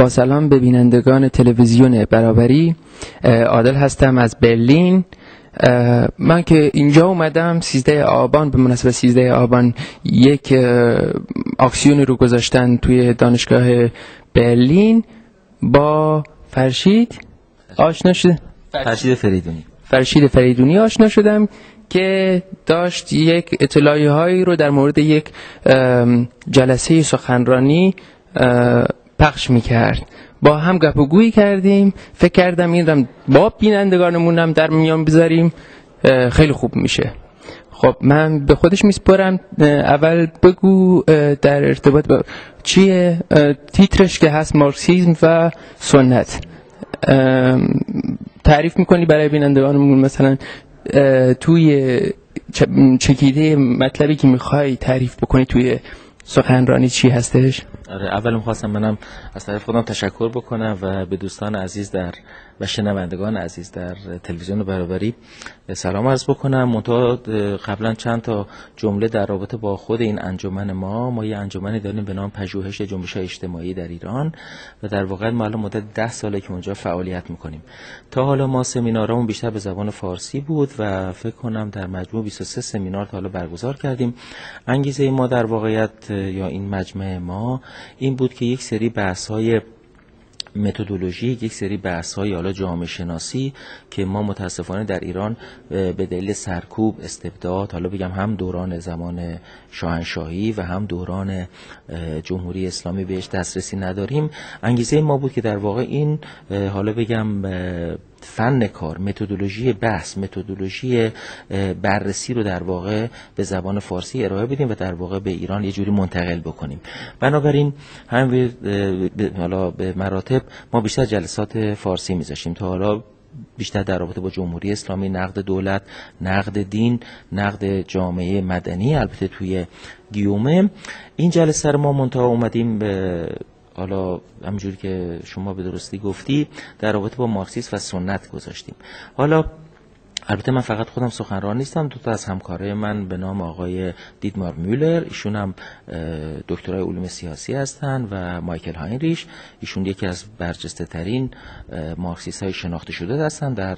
با سلام به بینندگان تلویزیون برابری عادل هستم از برلین. من که اینجا اومدم 13 آبان به مناسبت 13 آبان یک آکسیون رو گذاشتن توی دانشگاه برلین. با فرشید آشنا شد فرشید فریدونی. فرشید فریدونی آشنا شدم که داشت یک اطلاعی هایی رو در مورد یک جلسه سخنرانی پخش می‌کرد. با هم گپ و گویی کردیم. فکر کردم این با بینندگانمونم در میان بذاریم. خیلی خوب میشه. خب من به خودش میسپرم اول بگو در ارتباط با چیه؟ تیترش که هست مارکسیزم و سنت. تعریف می‌کنی برای بینندگانمون؟ مثلا توی چکیده مطلبی که می‌خوای تعریف بکنی توی سخنرانی چی هستش؟ آره اول می‌خواستم منم از طرف خودم تشکر بکنم و به دوستان عزیز در و شنوندگان عزیز در تلویزیون برابری سلام عرض بکنم. منتها قبلا چند تا جمله در رابطه با خود این انجمن ما. ما یه انجمنی داریم به نام پژوهش جنبش اجتماعی در ایران و در واقع ما الان مدت ده ساله که اونجا فعالیت می‌کنیم. تا حالا ما سمینارمون بیشتر به زبان فارسی بود و فکر کنم در مجموع 23 سمینار تا حالا برگزار کردیم. انگیزه ما در واقعیت یا این مجمع ما این بود که یک سری بحث های متدولوژی یک سری بحث های حالا جامعه شناسی که ما متاسفانه در ایران به دلیل سرکوب استبداد حالا بگم هم دوران زمان شاهنشاهی و هم دوران جمهوری اسلامی بهش دسترسی نداریم. انگیزه ما بود که در واقع این حالا بگم فن کار متدولوژی بحث متدولوژی بررسی رو در واقع به زبان فارسی ارائه بدیم و در واقع به ایران یه جوری منتقل بکنیم. بنابراین هم حالا به مراتب ما بیشتر جلسات فارسی میذاشیم تا حالا بیشتر در رابطه با جمهوری اسلامی نقد دولت نقد دین نقد جامعه مدنی البته توی گیومه. این جلسه رو ما منتها اومدیم به حالا همجوری که شما به درستی گفتی در رابطه با مارکسیسم و سنت گذاشتیم. حالا البته من فقط خودم سخنران نیستم دو تا از همکارای من به نام آقای دیدمار میولر ایشون هم دکترای علوم سیاسی هستن و مایکل هاینریش. ایشون یکی از برجسته ترین مارکسیست های شناخته شده هستن در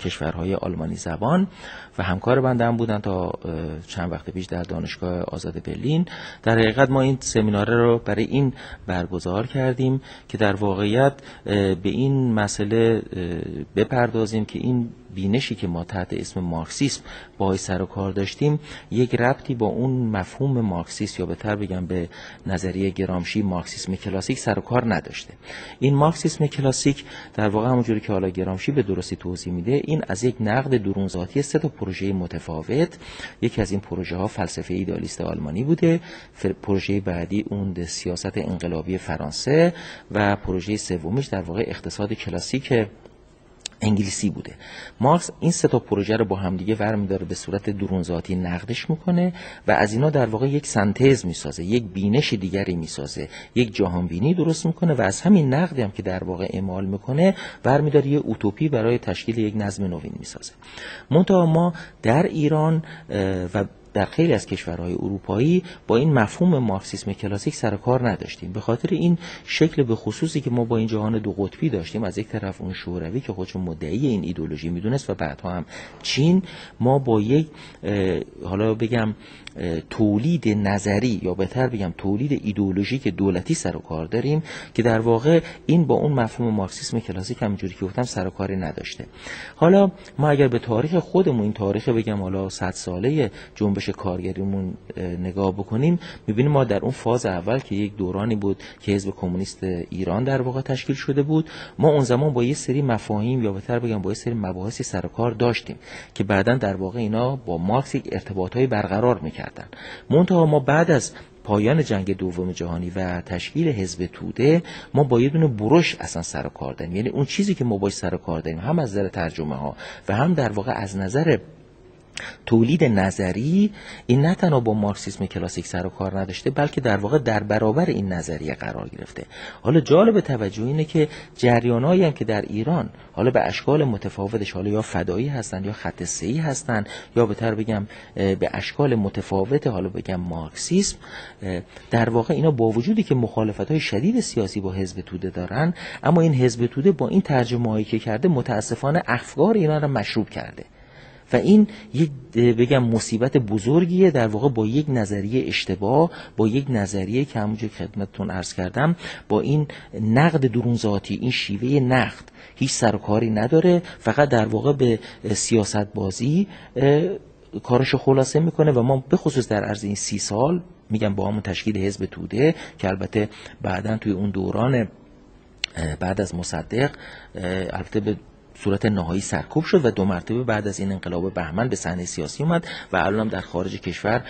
کشورهای آلمانی زبان و همکار بنده هم بودن تا چند وقت پیش در دانشگاه آزاد برلین. در حقیقت ما این سمیناره رو برای این برگزار کردیم که در واقعیت به این مسئله بپردازیم که این بینشی که ما تحت اسم مارکسیسم با سر و کار داشتیم یک ربطی با اون مفهوم مارکسیست یا بهتر بگم به نظریه گرامشی مارکسیسم کلاسیک سر و کار نداشته. این مارکسیسم کلاسیک در واقع همونجوری که حالا گرامشی به درستی توضیح میده این از یک نقد درون ذاتی سه تا پروژه متفاوت. یکی از این پروژه ها فلسفه ایدالیست آلمانی بوده پروژه بعدی اون سیاست انقلابی فرانسه و پروژه سومیش در واقع اقتصاد کلاسیک انگلیسی بوده. مارکس این سه تا پروژه رو با همدیگه ور داره به صورت درون ذاتی نقدش می‌کنه و از اینا در واقع یک سنتز می‌سازه یک بینش دیگری می‌سازه یک جهان بینی درست می‌کنه و از همین نقدی هم که در واقع اعمال می‌کنه برمیداره یه اوتوپی برای تشکیل یک نظم نوین می‌سازه. منتها ما در ایران و در خیلی از کشورهای اروپایی با این مفهوم مارکسیسم کلاسیک سر کار نداشتیم. به خاطر این شکل به خصوصی که ما با این جهان دو قطبی داشتیم از یک طرف اون شوروی که خودشون مدعی این ایدولوژی می‌دونست و بعدها هم چین ما با یک حالا بگم تولید نظری یا بهتر بگم تولید ایدولوژیک دولتی سر و کار داریم که در واقع این با اون مفهوم مارکسیسم کلاسیک همونجوری که گفتم سر و کاری نداشته. حالا ما اگر به تاریخ خودمون این تاریخ بگم حالا 100 ساله جنبش کارگریمون نگاه بکنیم می‌بینیم ما در اون فاز اول که یک دورانی بود که حزب کمونیست ایران در واقع تشکیل شده بود ما اون زمان با یه سری مفاهیم یا بهتر بگم با یه سری مباحثی سر کار داشتیم که بعدا در واقع اینا با مارکس یک ارتباطهایی برقرار می‌کردن. منتها ما بعد از پایان جنگ دوم جهانی و تشکیل حزب توده ما با یه دونه بروش اصلا سر کار داریم. یعنی اون چیزی که ما باش سر کار داریم هم از نظر ترجمه ها و هم در واقع از نظر تولید نظری این نه تنها با مارکسیسم کلاسیک سر و کار نداشته بلکه در واقع در برابر این نظریه قرار گرفته. حالا جالب توجه اینه که جریانایی هم که در ایران حالا به اشکال متفاوتش حالا یا فدایی هستن یا خط سهی هستن یا بهتر بگم به اشکال متفاوت حالا بگم مارکسیسم در واقع اینا با وجودی که مخالفت های شدید سیاسی با حزب توده دارن اما این حزب توده با این ترجمه که کرده متاسفانه افکار اینا را مشروب کرده. و این یک بگم مصیبت بزرگیه در واقع با یک نظریه اشتباه با یک نظریه که همونجور خدمتتون عرض کردم با این نقد درون ذاتی این شیوه نقد هیچ سرکاری نداره فقط در واقع به سیاست بازی کارشو خلاصه می‌کنه و ما به خصوص در عرض این سی سال میگم با همون تشکیل حزب توده که البته بعدا توی اون دوران بعد از مصدق البته به صورت نهایی سرکوب شد و دو مرتبه بعد از این انقلاب بهمن به صحنه سیاسی اومد و الان در خارج کشور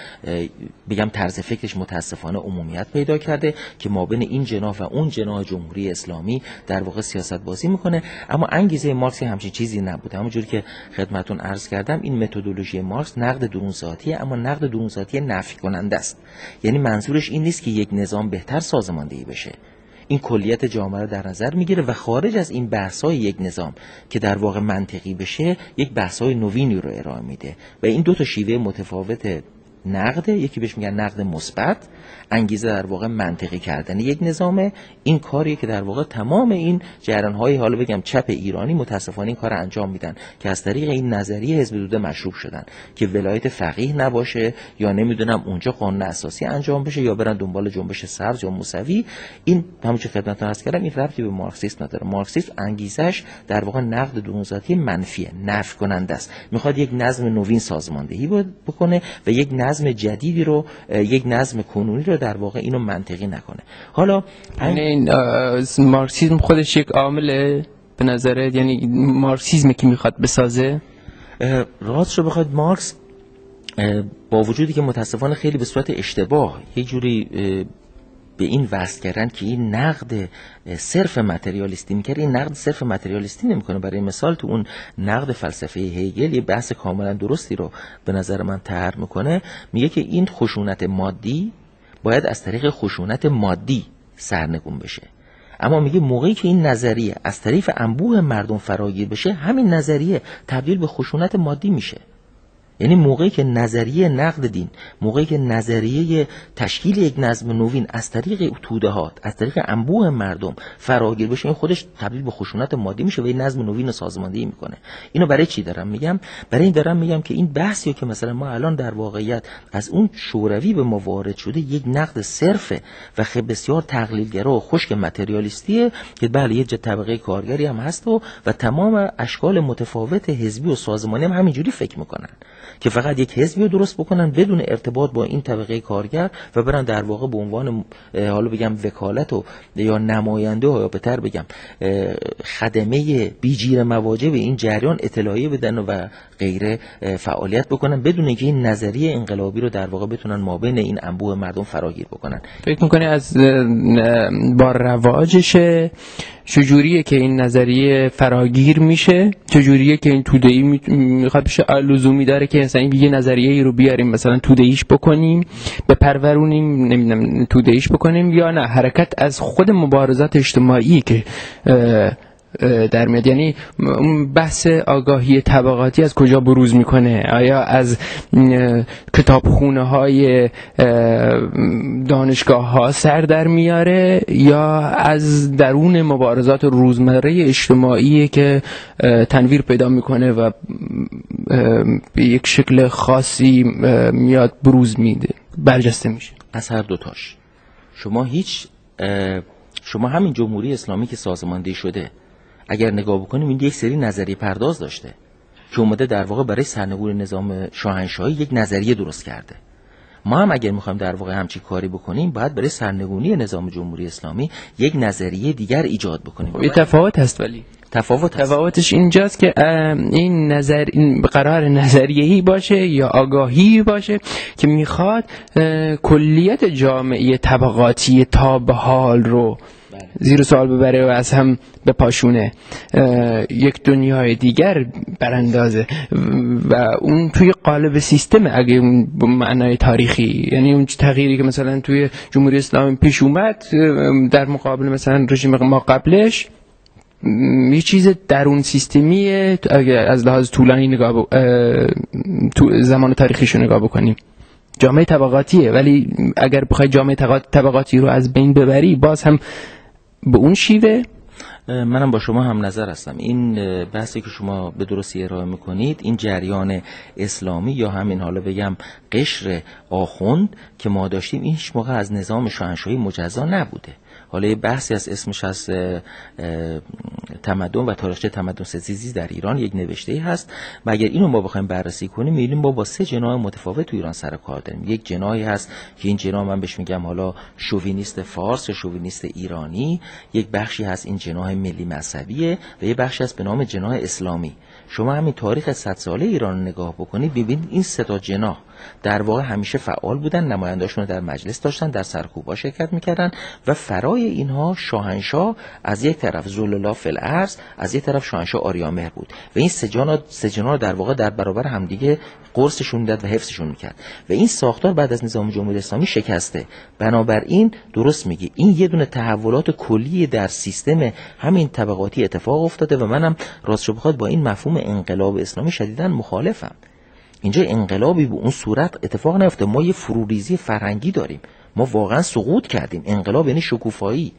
بگم طرز فکرش متاسفانه عمومیت پیدا کرده که ما بین این جناح و اون جناح جمهوری اسلامی در واقع سیاست بازی می‌کنه. اما انگیزه مارکس همچین چیزی نبود همونجوری که خدمتون عرض کردم این متدولوژی مارکس نقد درون اما نقد درون ذاتی نفی کننده است. یعنی منظورش این نیست که یک نظام بهتر سازماندهی بشه. این کلیت جامعه رو در نظر می‌گیره و خارج از این های یک نظام که در واقع منطقی بشه یک های نوینی رو ارائه میده. و این دو تا شیوه متفاوت نقده یکی بهش میگن نقد مثبت انگیزه در واقع منطقی کردن یک نظامه. این کاریه که در واقع تمام این جریان های حالا بگم چپ ایرانی متاسفانه این کار انجام میدن که از طریق این نظریه حزب توده مشروب شدن که ولایت فقیه نباشه یا نمی‌دونم اونجا قانون اساسی انجام بشه یا برن دنبال جنبش سبز یا موسوی. این همون که خدمتتون عرض کردم این ربطی به مارکسیسم نداره. مارکسیسم انگیزش در واقع نقد درونذاتی منفیه نفی کننده است. می‌خواد یک نظم نوین سازماندهی بکنه و یک جدیدی رو یک نظم کنونی رو در واقع اینو منطقی نکنه. حالا یعنی مارکسیسم خودش یک عامل به نظرت؟ یعنی مارکسیزم که می‌خواد بسازه؟ راست رو بخواد مارکس با وجودی که متاسفانه خیلی به صورت اشتباه یه جوری به این وصل کردن که این نقد صرف متریالیستی می‌کرد این نقد صرف متریالیستی نمی‌کنه. برای مثال تو اون نقد فلسفه هیگل یه بحث کاملا درستی رو به نظر من طرح می‌کنه. میگه که این خشونت مادی باید از طریق خشونت مادی سرنگون بشه. اما میگه موقعی که این نظریه از طریق انبوه مردم فراگیر بشه همین نظریه تبدیل به خشونت مادی میشه. یعنی موقعی که نظریه نقد دین موقعی که نظریه تشکیل یک نظم نوین از طریق تودهات از طریق انبوه مردم فراگیر بشه این خودش تبدیل به خشونت مادی میشه و این نظم نوین سازماندهی می‌کنه. اینو برای چی دارم میگم؟ برای این دارم میگم که این بحثی که مثلا ما الان در واقعیت از اون شوروی به ما وارد شده یک نقد صرفه و خیلی بسیار تقلیلگرا و خشک متریالیستیه که بله یه طبقه کارگری هم هست و و تمام اشکال متفاوت حزبی و سازمانی هم همینجوری فکر می‌کنن. که فقط یک حزبی رو درست بکنن بدون ارتباط با این طبقه کارگر و برن در واقع به عنوان حالا بگم وکالت و یا نماینده یا بهتر بگم خدمه بیجیر مواجه به این جریان اطلاعیه بدن و غیره فعالیت بکنن بدون اینکه این نظریه انقلابی رو در واقع بتونن مابین این انبوه مردم فراگیر بکنن. فکر می‌کنی از با رواجش چجوریه که این نظریه فراگیر میشه؟ چجوریه که این توده ای می‌خواد بشه لزومی داره که مثلا یه نظریه ای رو بیاریم مثلا توده ایش بکنیم به پرورونیم نمی‌دونم توده ایش بکنیم یا نه؟ حرکت از خود مبارزات اجتماعی که در میاد. یعنی بحث آگاهی طبقاتی از کجا بروز می‌کنه؟ آیا از کتابخونه های دانشگاه ها سر در میاره یا از درون مبارزات روزمره اجتماعی که تنویر پیدا می‌کنه و به یک شکل خاصی میاد بروز میده برجسته میشه؟ از هر دوتاش شما هیچ شما همین جمهوری اسلامی که سازماندهی شده اگر نگاه بکنیم این یک سری نظریه پرداز داشته که اومده در واقع برای سرنگون نظام شاهنشاهی یک نظریه درست کرده. ما هم اگر می‌خوایم در واقع همچی کاری بکنیم باید برای سرنگونی نظام جمهوری اسلامی یک نظریه دیگر ایجاد بکنیم. یه تفاوت هست ولی. تفاوت هست. تفاوتش اینجاست که این نظر این قرار نظریه‌ای باشه یا آگاهی باشه که می‌خواد کلیت جامعه طبقاتی تا به حال رو زیر سوال ببره و از هم به پاشونه. یک دنیای دیگر براندازه. و اون توی قالب سیستم اگه اون معنای تاریخی یعنی اون تغییری که مثلا توی جمهوری اسلامی پیش اومد در مقابل مثلا رژیم ما قبلش یه چیز درون سیستمیه. از لحاظ طولانی نگاه تو زمان تاریخیش نگاه بکنیم. جامعه طبقاتیه ولی اگر بخوای جامعه طبقاتی رو از بین ببری باز هم به اون شیوه؟ منم با شما هم نظر هستم. این بحثی که شما به درستی ارائه می‌کنید این جریان اسلامی یا همین حالا بگم قشر آخوند که ما داشتیم این موقع از نظام شاهنشاهی مجزا نبوده. حالا یه بحثی از اسمش از تمدن و تاریخچه تمدن ستیزی در ایران یک نوشته ای هست و اگر اینو ما بخوایم بررسی کنیم می‌بینیم ما با سه جناح متفاوت تو ایران سر کار داریم. یک جناحی هست که این جناح من بهش میگم حالا شووینیست فارس یا شووینیست ایرانی یک بخشی هست این جناح ملی مذهبیه و یه بخشی هست به نام جناح اسلامی. شما همین تاریخ 100 ساله ایران نگاه بکنید ببینید این سه تا جناح در واقع همیشه فعال بودن نماینداشون رو در مجلس داشتن در سرکوبا شرکت می‌کردن و فرای اینها شاهنشاه از یک طرف زللا فل از یک طرف شاهنشاه آریامهر بود. و این سجانا سجانا در واقع در برابر همدیگه قرصشون داد و حفظشون می‌کرد. و این ساختار بعد از نظام جمهوری اسلامی شکسته. بنابراین درست میگی. این یه دونه تحولات کلی در سیستم همین طبقاتی اتفاق افتاده و منم راستش بخواد با این مفهوم انقلاب اسلامی شدیدا مخالفم. اینجا انقلابی به اون صورت اتفاق نیفته. ما یه فروریزی فرهنگی داریم. ما واقعا سقوط کردیم. انقلاب یعنی شکوفایی.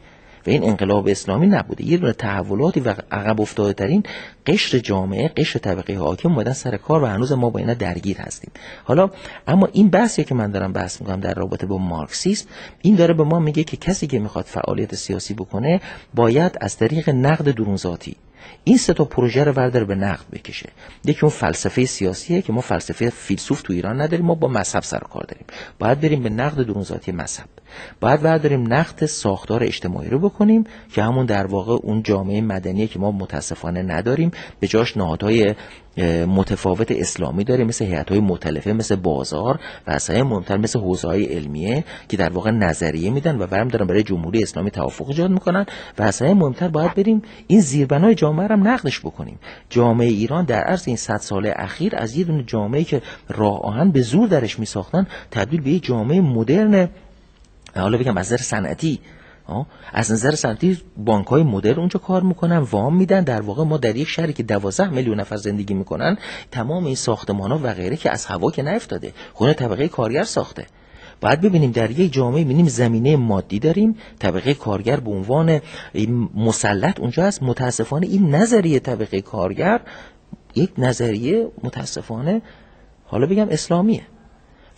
و این انقلاب اسلامی نبوده. یه دونه تحولاتی و عقب افتاده ترین قشر جامعه قشر طبقه حاکم اومدن سر کار و هنوز ما با اینا درگیر هستیم. حالا اما این بحثی که من دارم بحث می‌کنم در رابطه با مارکسیسم این داره به ما میگه که کسی که می‌خواد فعالیت سیاسی بکنه باید از طریق نقد درون ذاتی این سه تا پروژه رو برداره به نقد بکشه. یکی اون فلسفه سیاسیه که ما فلسفه فیلسوف تو ایران نداریم ما با مذهب سر کار داریم. باید بریم به نقد درون ذاتی مذهب. باید برداریم نقد ساختار اجتماعی رو بکنیم که همون در واقع اون جامعه مدنیه که ما متاسفانه نداریم به جاش نهادهای متفاوت اسلامی داریم مثل هیئت های مختلفه مثل بازار و اصلا مهمتر مثل حوزه های علمیه که در واقع نظریه میدن و برم دارن برای جمهوری اسلامی توافق ایجاد می‌کنن. و اصلا مهمتر باید بریم این زیربنای جامعه رو نقدش بکنیم. جامعه ایران در عرض این صد سال اخیر از یه دونه جامعه که راه آهن به زور درش میساختن تبدیل به یه جامعه مدرن حالا بگم از نظر صنعتی از نظر صنعتی بانک های مدرن اونجا کار می‌کنن وام میدن. در واقع ما در یک شهری که 12 میلیون نفر زندگی می‌کنن تمام این ساختمان ها و غیره که از هوا که نیفتاده خونه طبقه کارگر ساخته. باید ببینیم در یک جامعه ببینیم زمینه مادی داریم. طبقه کارگر به عنوان مسلط اونجا هست. متاسفانه این نظریه طبقه کارگر یک نظریه متاسفانه حالا بگم اسلامیه.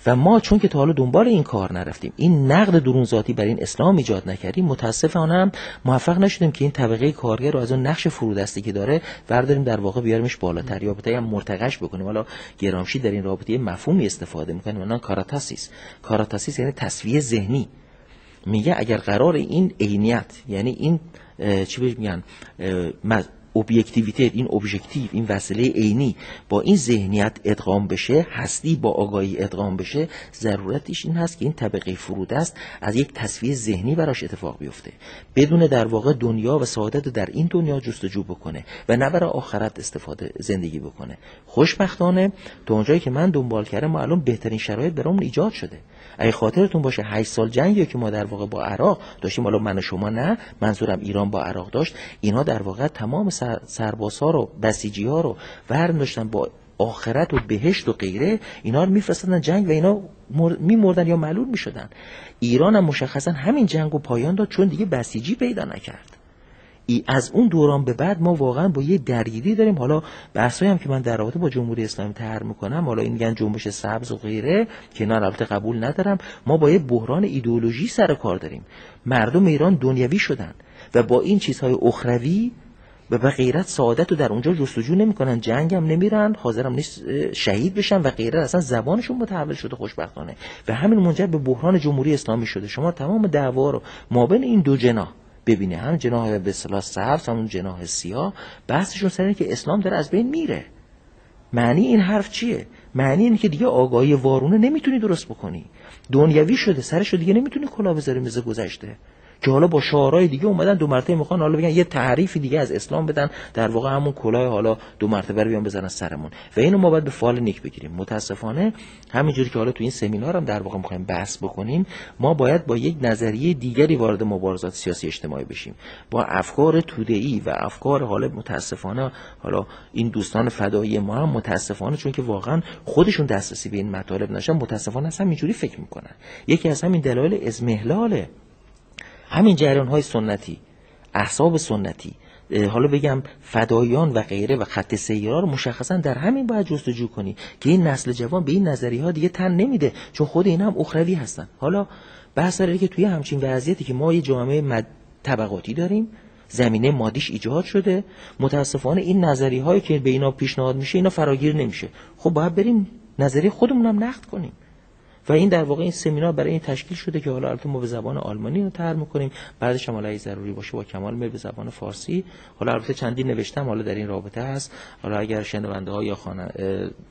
و ما چون که تا حالا دنبال این کار نرفتیم این نقد درون ذاتی بر این اسلام ایجاد نکردیم متاسفانه هم موفق نشدیم که این طبقه کارگر رو از اون نقش فرودستی که داره برداریم در واقع بیاریمش بالاتر یا هم مرتقش بکنیم. حالا گرامشی در این رابطه مفهومی استفاده می‌کنه اونها کاراتاسیس. کاراتاسیس یعنی تصویه ذهنی. میگه اگر قرار این عینیت یعنی این چی بهش میگن؟ ابژکتیویته این ابژکتیو این وسیله عینی با این ذهنیت ادغام بشه هستی با آگاهی ادغام بشه ضرورتش این هست که این طبقه فرود است از یک تصویر ذهنی براش اتفاق بیفته. بدون در واقع دنیا و سعادت در این دنیا جستجو بکنه و نه برای آخرت استفاده زندگی بکنه. خوشبختانه تو اونجایی که من دنبال کردم الان بهترین شرایط برامون ایجاد شده. اگه خاطرتون باشه 8 سال جنگی که ما در واقع با عراق داشتیم. حالا من و شما نه منظورم ایران با عراق داشت. اینا در واقع تمام سربازها رو بسیجی ها رو ورم داشتن با آخرت و بهشت و غیره. اینا رو میفرستادن جنگ و اینا میمردن یا معلول می‌شدن. ایران هم مشخصا همین جنگ و پایان داد چون دیگه بسیجی پیدا نکرد. ای از اون دوران به بعد ما واقعا با یه درگیری داریم. حالا بحثایی هم که من در رابطه با جمهوری اسلامی طرح می‌کنم حالا این میگن جنبش سبز و غیره که اینا البته قبول ندارم. ما با یه بحران ایدئولوژی سر کار داریم. مردم ایران دنیوی شدن و با این چیزهای اخروی و به غیرت سعادت رو در اونجا جستجو نمی‌کنن. جنگ هم نمیرن حاضرم نیست شهید بشن و غیرت اصلا زبانشون متحول شده خوشبختانه. و همین منجر به بحران جمهوری اسلامی شده. شما تمام دعوا رو مابین این دو جناح ببینه. هم جناح به اصطلاح سبز همون جناح سیاه. بحثشون سر که اسلام داره از بین میره. معنی این حرف چیه؟ معنی اینه که دیگه آگاهی وارونه نمی‌تونی درست بکنی. دنیوی شده سرشو دیگه نمی‌تونی کلا بذاری مثل گذشته. که حالا با شعارهای دیگه اومدن دو مرتبه می‌خوان حالا بگن یه تعریفی دیگه از اسلام بدن در واقع همون کلاه حالا دو مرتبه رو بیان بزنن سرمون. و اینو ما باید به فال نیک بگیریم. متاسفانه همینجوری که حالا تو این سمینار هم در واقع می‌خوایم بحث بکنیم ما باید با یک نظریه دیگری وارد مبارزات سیاسی اجتماعی بشیم. با افکار توده‌ای و افکار حالا متاسفانه حالا این دوستان فدایی ما هم متاسفانه چون که واقعا خودشون دسترسی به این مطالب نشن متاسفانه اصلا اینجوری فکر می‌کنن. یکی از همین دلایل ازمهلاله همین جریان های سنتی احساب سنتی حالا بگم فدایان و غیره و خط سیرها رو مشخصا در همین باید جستجو کنی که این نسل جوان به این نظریه ها دیگه تن نمیده چون خود اینا هم اخروی هستن. حالا بحث داره که توی همچین وضعیتی که ما یه جامعه مد... طبقاتی داریم زمینه مادیش ایجاد شده متاسفانه این نظریه هایی که به اینا پیشنهاد میشه اینا فراگیر نمیشه. خب باید بریم نظریه خودمون هم نقد کنیم. و این در واقع این سمینار برای این تشکیل شده که حالا البته ما به زبان آلمانی رو طرح می‌کنیم. بعدش هم حالا ضروری باشه با کمال میل به زبان فارسی. حالا البته چندین نوشتم حالا در این رابطه هست. حالا اگر شنونده ها یا خانه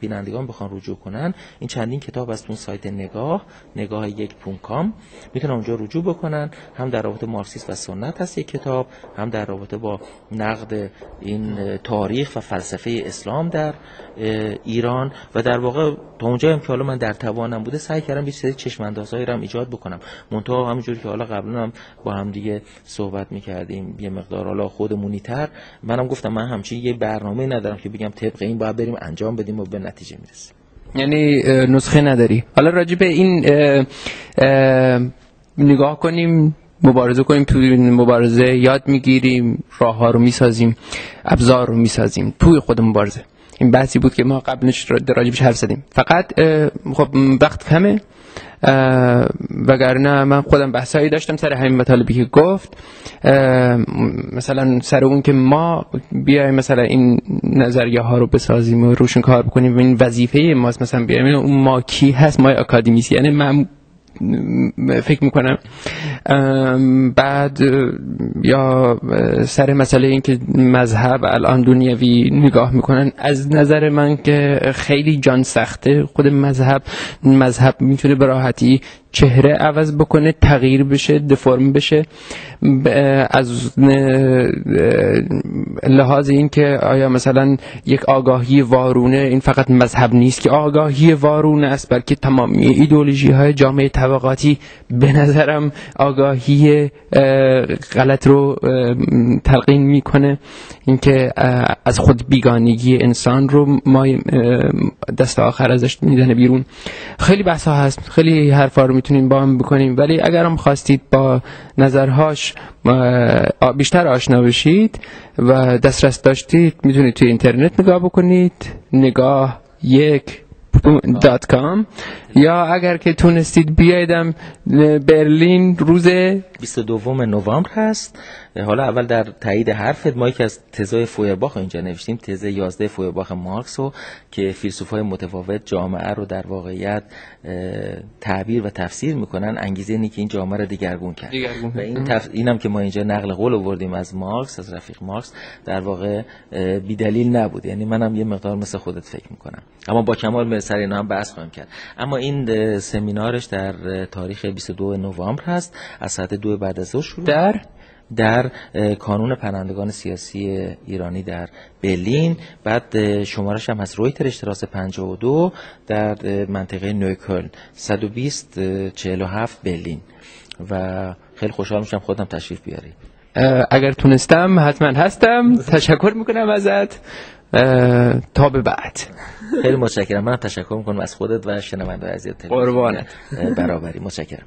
بینندگان بخوان رجوع کنن این چندین کتاب از اون سایت نگاه نگاه یک کام می‌تونن اونجا رجوع بکنن. هم در رابطه مارکسیسم و سنت هست یک کتاب هم در رابطه با نقد این تاریخ و فلسفه اسلام در ایران. و در واقع تا اونجا هم که حالا من در توانم بوده سعی کردم یه سری چشم اندازهایی رو ایجاد بکنم. منتها همونجوری که حالا قبلا هم با هم دیگه صحبت می‌کردیم یه مقدار حالا خودمونی تر. منم گفتم من همچین یه برنامه ندارم که بگم طبق این باید بریم انجام بدیم و به نتیجه می‌رسیم. یعنی نسخه نداری. حالا راجع به این اه اه نگاه کنیم مبارزه کنیم توی مبارزه یاد می‌گیریم راه ها رو می‌سازیم ابزار رو می‌سازیم. توی خود مبارزه. این بحثی بود که ما قبلش راجبش حرف زدیم. فقط خب وقت کمه وگرنه من خودم بحثایی داشتم سر همین مطالبی که گفت. مثلا سر اون که ما بیایم مثلا این نظریه ها رو بسازیم و روشون کار بکنیم این وظیفه ماست. مثلا بیایم اون ما کی هست؟ ما اکادمیسی. یعنی من فکر می‌کنم. بعد یا سر مسئله این که مذهب الان دنیوی نگاه می‌کنن از نظر من که خیلی جان سخته خود مذهب. مذهب می‌تونه به راحتی چهره عوض بکنه تغییر بشه دفرم بشه. از لحاظ این که آیا مثلا یک آگاهی وارونه این فقط مذهب نیست که آگاهی وارونه است بلکه تمامی ایدولوژی های جامعه طبقاتی به نظرم آگاهی غلط رو تلقین می‌کنه. اینکه از خود بیگانگی انسان رو ما دست آخر ازش می‌زنه بیرون. خیلی بحث ها هست. خیلی حرفا رو می‌تونیم با هم بکنیم. ولی اگر هم خواستید با نظرهاش بیشتر آشنا بشید و دسترس داشتید می‌تونید توی اینترنت نگاه بکنید. نگاه یک dot com. یا اگر که تونستید بیایدم برلین روز 22 نوامبر هست. حالا اول در تایید حرفت ما یکی از تزای فویرباخ اینجا نوشتیم تز 11 فویرباخ مارکس رو که فیلسوفای متفاوت جامعه رو در واقعیت تعبیر و تفسیر می‌کنن. انگیزه اینه که این جامعه رو دیگرگون کرد. دیگرگون. و این تف... اینم که ما اینجا نقل قول آوردیم از مارکس از رفیق مارکس در واقع بی دلیل نبود. یعنی منم یه مقدار مثل خودت فکر می‌کنم. اما با کمال سر اینا هم بحث خواهیم کرد. اما این سمینارش در تاریخ 22 نوامبر هست. از ساعت دو بعد از ظهر شروع در؟ در کانون پناهندگان سیاسی ایرانی در برلین. بعد شمارش هم هست رویتر اشتراس 52 در منطقه نوکلن 120 47 برلین. و خیلی خوشحال میشم خودم تشریف بیاری اگر تونستم حتما هستم. تشکر می‌کنم ازت. تا به بعد. خیلی متشکرم. من تشکر می‌کنم از خودت و شنونده عزیز قربانت. برابری. متشکرم.